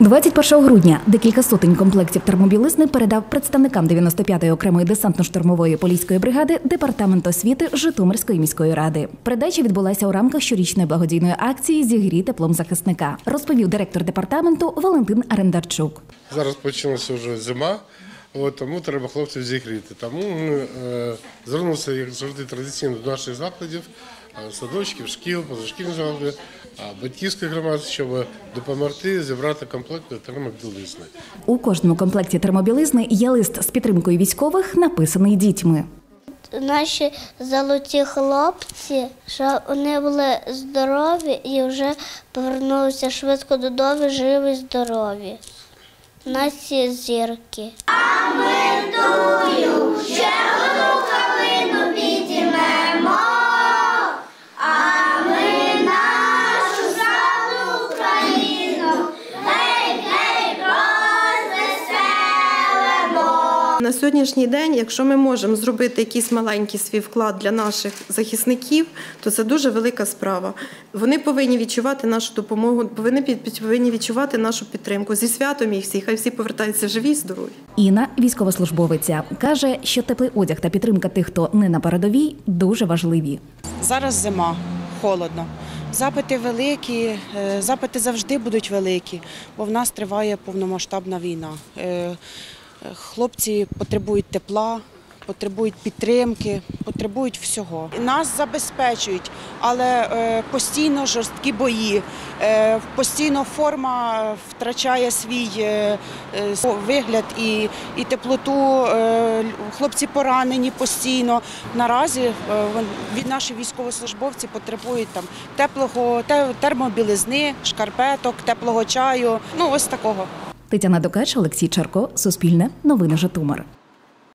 21 грудня декілька сотень комплектів термобілизни передав представникам 95-ї окремої десантно-штурмової поліської бригади департамент освіти Житомирської міської ради. Передача відбулася у рамках щорічної благодійної акції Зігрій теплом захисника, розповів директор департаменту Валентин Арендарчук. Зараз почалася вже зима, от, тому треба хлопців зігріти. Тому ми е, звернувся, як завжди, традиційно до наших закладів, е, садочків, шкіл, позашкільних закладів, а батьківських громад, щоб допомогти зібрати комплекти термобілизни. У кожному комплекті термобілизни є лист з підтримкою військових, написаний дітьми. Наші золоті хлопці, що вони були здорові і вже повернулися швидко додому, живі, здорові. Наші зірки. На сьогоднішній день, якщо ми можемо зробити якийсь маленький свій вклад для наших захисників, то це дуже велика справа. Вони повинні відчувати нашу допомогу, повинні повинні відчувати нашу підтримку. Зі святом їх всіх, хай всі повертаються живі і здорові. Інна, військовослужбовиця, каже, що теплий одяг та підтримка тих, хто не на передовій, дуже важливі. Зараз зима, холодно. Запити великі, е, запити завжди будуть великі, бо в нас триває повномасштабна війна. Хлопці потребують тепла, потребують підтримки, потребують всього. Нас забезпечують, але е, постійно жорсткі бої, е, постійно форма втрачає свій е, вигляд і, і теплоту. Хлопці поранені постійно. Наразі від наші військовослужбовці потребують там теплого термобілизни, шкарпеток, теплого чаю. Ну ось такого. Тетяна Докач, Олексій Чарко, Суспільне, Новини Житомир.